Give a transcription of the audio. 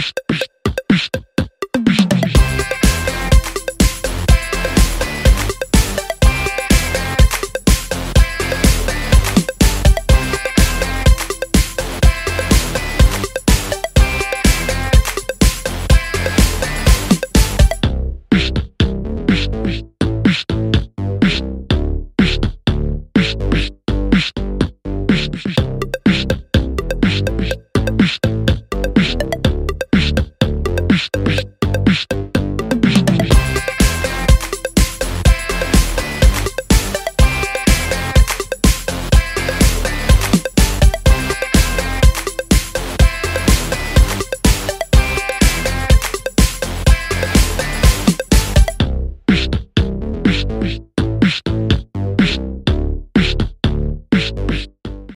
psh, psh,